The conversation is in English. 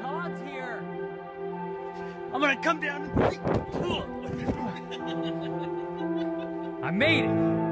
Todd's here. I'm gonna come down and... I made it.